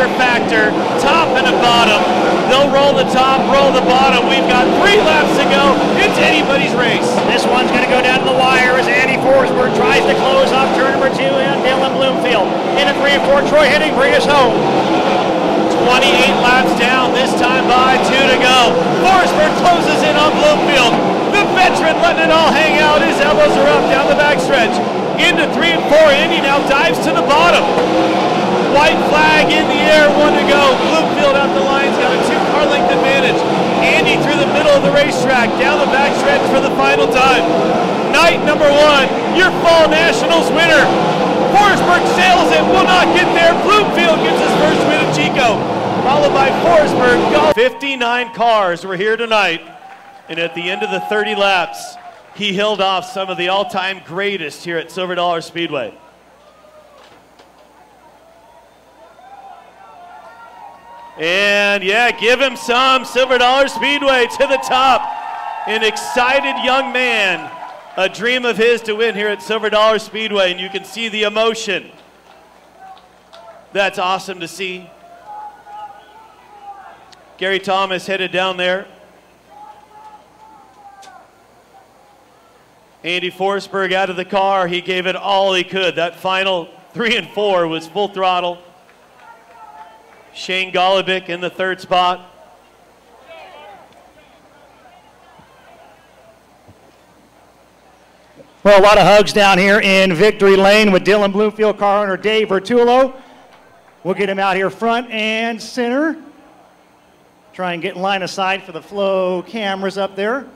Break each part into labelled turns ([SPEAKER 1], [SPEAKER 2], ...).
[SPEAKER 1] a major factor, top and a bottom. They'll roll the top, roll the bottom. We've got three laps to go. It's anybody's race.
[SPEAKER 2] This one's going to go down to the wire as Andy Forsberg tries to close off turn number two and Dylan Bloomfield. In Into three and four, Troy Henning bring us home.
[SPEAKER 1] 28 laps down, this time by two to go. Forsberg closes in on Bloomfield. The veteran letting it all hang out. His elbows are up down the backstretch. Into three and four. Andy now dives to the bottom. White flag in the air, one to go. Bloomfield out the line's got a two car length advantage. Andy through the middle of the racetrack, down the backstretch for the final time. Night number one, your Fall Nationals winner. Forsberg sails it, will not get there. Bloomfield gets his first win at Chico, followed by Forsberg. 59 cars were here tonight, and at the end of the 30 laps, he held off some of the all-time greatest here at Silver Dollar Speedway. And yeah, give him some. Silver Dollar Speedway to the top. An excited young man. A dream of his to win here at Silver Dollar Speedway, and you can see the emotion. That's awesome to see. Gary Thomas headed down there. Andy Forsberg out of the car. He gave it all he could. That final three and four was full throttle. Shane Golobic in the third spot.
[SPEAKER 2] Well, a lot of hugs down here in Victory Lane with Dylan Bloomfield, car owner Dave Vertulo. We'll get him out here front and center. Try and get in line of sight for the flow cameras up there.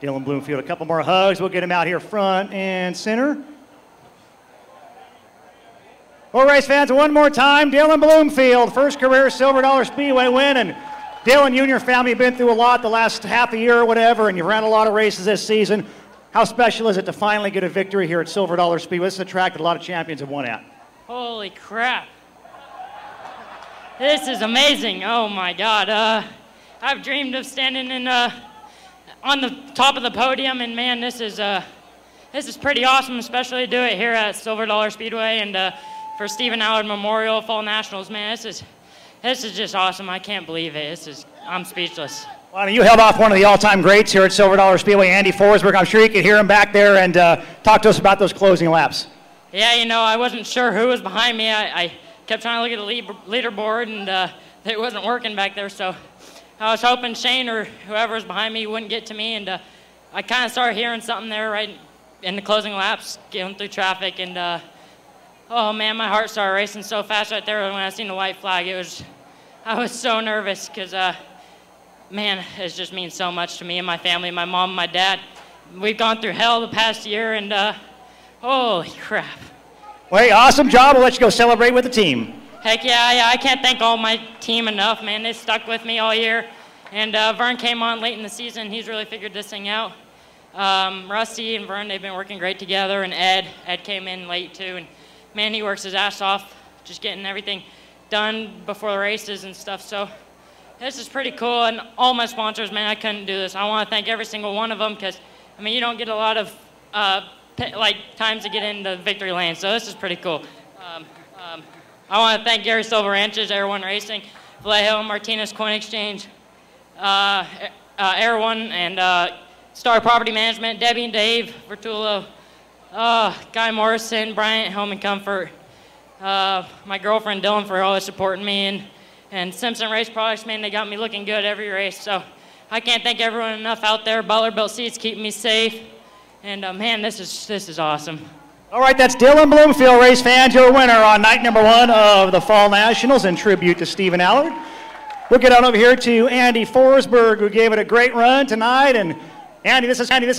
[SPEAKER 2] Dylan Bloomfield, a couple more hugs. We'll get him out here front and center. Well, race fans, one more time, Dylan Bloomfield, first career Silver Dollar Speedway win. And Dylan, you and your family have been through a lot the last half a year or whatever, and you've ran a lot of races this season. How special is it to finally get a victory here at Silver Dollar Speedway? This is a track that a lot of champions have won at.
[SPEAKER 3] Holy crap. This is amazing. Oh my God. Uh, I've dreamed of standing in, uh, on the top of the podium, and man, this is, uh, this is pretty awesome, especially to do it here at Silver Dollar Speedway and uh, for Stephen Allard Memorial Fall Nationals. Man, this is, this is just awesome. I can't believe it. This is, I'm speechless.
[SPEAKER 2] Well, you held off one of the all-time greats here at Silver Dollar Speedway, Andy Forsberg. I'm sure you could hear him back there and uh, talk to us about those closing laps.
[SPEAKER 3] Yeah, you know, I wasn't sure who was behind me. I, I kept trying to look at the lead, leaderboard, and uh, it wasn't working back there. So I was hoping Shane or whoever was behind me wouldn't get to me, and uh, I kind of started hearing something there right in the closing laps, going through traffic, and uh, oh man, my heart started racing so fast right there when I seen the white flag. It was, I was so nervous because, uh, man, it just means so much to me and my family, my mom, my dad. We've gone through hell the past year, and uh, holy crap.
[SPEAKER 2] Well, hey, awesome job. We'll let you go celebrate with the team.
[SPEAKER 3] Heck yeah, yeah, I can't thank all my team enough, man. They stuck with me all year. And uh, Vern came on late in the season. He's really figured this thing out. Um, Rusty and Vern, they've been working great together. And Ed, Ed came in late too. And man, he works his ass off just getting everything done before the races and stuff. So this is pretty cool. And all my sponsors, man, I couldn't do this. I want to thank every single one of them because, I mean, you don't get a lot of uh, like times to get into victory lane. So this is pretty cool. Um, um, I want to thank Gary Silver Ranches, Air One Racing, Vallejo, Martinez Coin Exchange, uh, uh, Air One, and uh, Star Property Management, Debbie and Dave, Vertulo, uh, Guy Morrison, Bryant, Home and Comfort, uh, my girlfriend Dylan for always supporting me, and And Simpson Race Products, man, they got me looking good every race. So I can't thank everyone enough out there. Butler Built Seats keeping me safe. And uh, man, this is, this is awesome.
[SPEAKER 2] All right, that's Dylan Bloomfield, race fans, your winner on night number one of the Fall Nationals in tribute to Stephen Allard. We'll get on over here to Andy Forsberg, who gave it a great run tonight. And Andy, this is Andy, this is